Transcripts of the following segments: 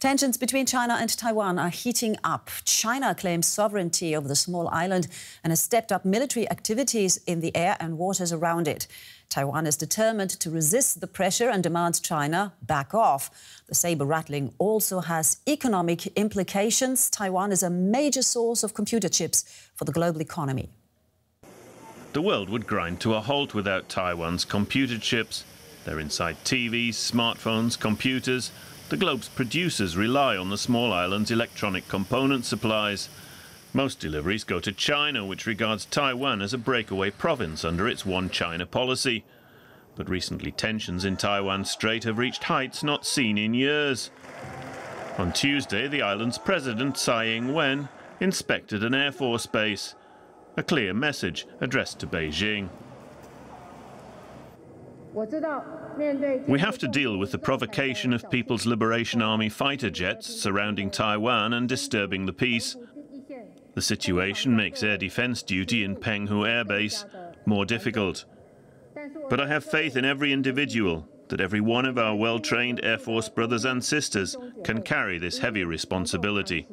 Tensions between China and Taiwan are heating up. China claims sovereignty over the small island and has stepped up military activities in the air and waters around it. Taiwan is determined to resist the pressure and demands China back off. The saber rattling also has economic implications. Taiwan is a major source of computer chips for the global economy. The world would grind to a halt without Taiwan's computer chips. They're inside TVs, smartphones, computers, the globe's producers rely on the small island's electronic component supplies. Most deliveries go to China, which regards Taiwan as a breakaway province under its One China policy. But recently tensions in Taiwan Strait have reached heights not seen in years. On Tuesday, the island's president, Tsai Ing-wen, inspected an Air Force base. A clear message addressed to Beijing. We have to deal with the provocation of People's Liberation Army fighter jets surrounding Taiwan and disturbing the peace. The situation makes air defense duty in Penghu Air Base more difficult. But I have faith in every individual, that every one of our well-trained Air Force brothers and sisters can carry this heavy responsibility.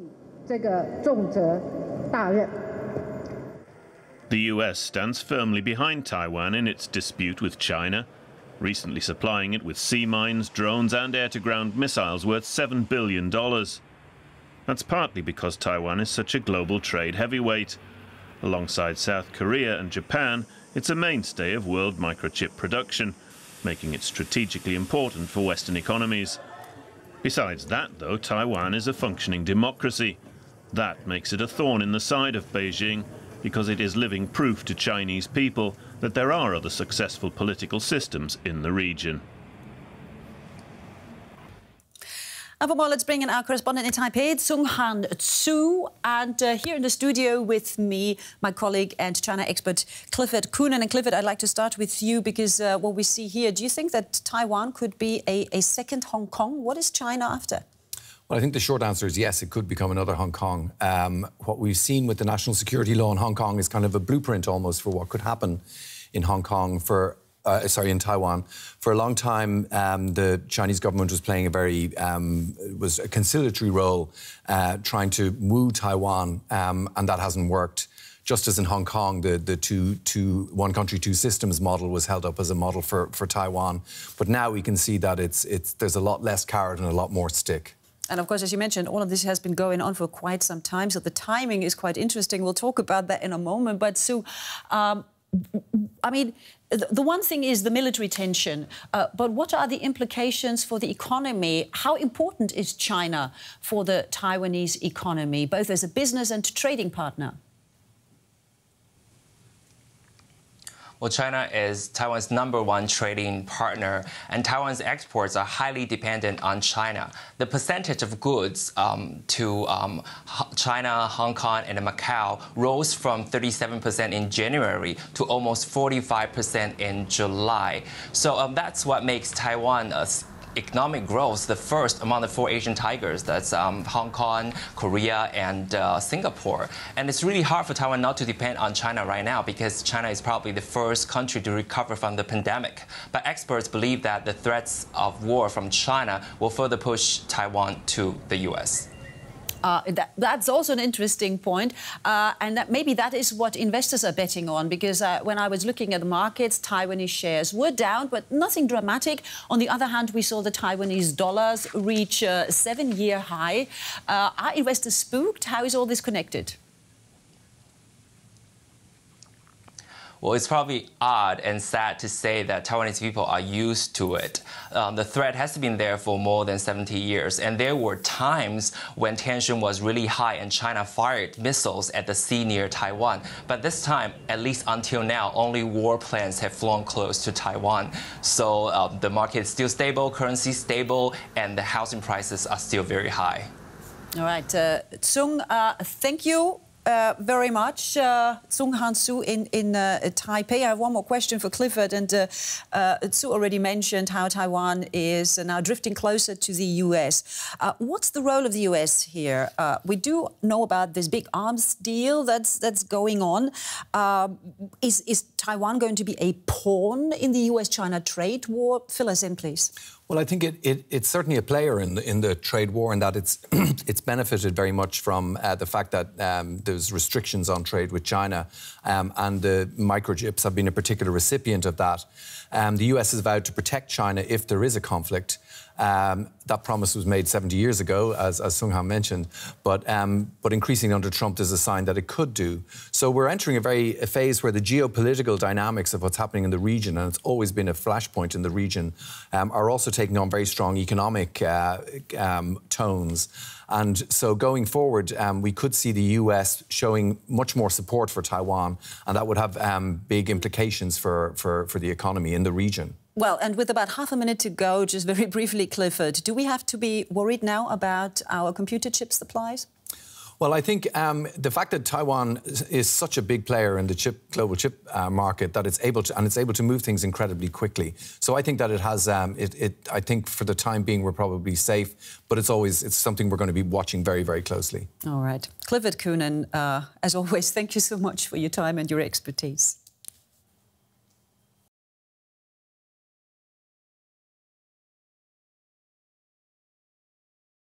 The US stands firmly behind Taiwan in its dispute with China recently supplying it with sea mines, drones and air-to-ground missiles worth $7 billion. That's partly because Taiwan is such a global trade heavyweight. Alongside South Korea and Japan, it's a mainstay of world microchip production, making it strategically important for Western economies. Besides that, though, Taiwan is a functioning democracy. That makes it a thorn in the side of Beijing, because it is living proof to Chinese people that there are other successful political systems in the region. And for more, let's bring in our correspondent in Taipei, Tsung Han Tsu. And uh, here in the studio with me, my colleague and China expert Clifford Coonan. And Clifford, I'd like to start with you because uh, what we see here, do you think that Taiwan could be a, a second Hong Kong? What is China after? Well, I think the short answer is yes, it could become another Hong Kong. Um, what we've seen with the national security law in Hong Kong is kind of a blueprint almost for what could happen in Hong Kong for uh, sorry, in Taiwan. For a long time, um, the Chinese government was playing a very um, was a conciliatory role, uh, trying to woo Taiwan, um, and that hasn't worked. Just as in Hong Kong, the, the two, two, one country, two systems model was held up as a model for, for Taiwan. But now we can see that it's, it's, there's a lot less carrot and a lot more stick. And of course, as you mentioned, all of this has been going on for quite some time, so the timing is quite interesting. We'll talk about that in a moment. But Sue, um, I mean, the one thing is the military tension, uh, but what are the implications for the economy? How important is China for the Taiwanese economy, both as a business and trading partner? Well, China is Taiwan's number one trading partner, and Taiwan's exports are highly dependent on China. The percentage of goods um, to um, China, Hong Kong, and Macau rose from 37% in January to almost 45% in July. So um, that's what makes Taiwan a economic growth, the first among the four Asian tigers. That's um, Hong Kong, Korea, and uh, Singapore. And it's really hard for Taiwan not to depend on China right now because China is probably the first country to recover from the pandemic. But experts believe that the threats of war from China will further push Taiwan to the U.S. Uh, that, that's also an interesting point, uh, and that maybe that is what investors are betting on. Because uh, when I was looking at the markets, Taiwanese shares were down, but nothing dramatic. On the other hand, we saw the Taiwanese dollars reach a seven-year high. Uh, are investors spooked? How is all this connected? Well, it's probably odd and sad to say that Taiwanese people are used to it. Um, the threat has been there for more than 70 years, and there were times when tension was really high and China fired missiles at the sea near Taiwan. But this time, at least until now, only warplanes have flown close to Taiwan. So uh, the market is still stable, currency stable, and the housing prices are still very high. All right, uh, Tsung, uh, thank you uh, very much, uh, Tsung Han Tsu in, in uh, Taipei. I have one more question for Clifford. And uh, uh, Tsu already mentioned how Taiwan is now drifting closer to the US. Uh, what's the role of the US here? We do know about this big arms deal that's that's going on. is, is Taiwan going to be a pawn in the US-China trade war? Fill us in, please. Well, I think it, it, it's certainly a player in the, in the trade war in that it's it's benefited very much from uh, the fact that um, there's restrictions on trade with China, um, and the microchips have been a particular recipient of that. Um, the US has vowed to protect China if there is a conflict. Um, that promise was made 70 years ago, as, as Sung Han mentioned, but, um, but increasingly under Trump, there's a sign that it could do. So we're entering a very a phase where the geopolitical dynamics of what's happening in the region, and it's always been a flashpoint in the region, um, are also taking on very strong economic uh, um, tones. And so going forward, um, we could see the US showing much more support for Taiwan, and that would have um, big implications for, for, for the economy in the region. Well, and with about half a minute to go, just very briefly, Clifford, do we have to be worried now about our computer chip supplies? Well, I think um, the fact that Taiwan is such a big player in the chip global chip uh, market that it's able to and it's able to move things incredibly quickly. So I think that it has. Um, it, it, I think for the time being we're probably safe, but it's always it's something we're going to be watching very very closely. All right, Clifford Coonan, uh, as always, thank you so much for your time and your expertise.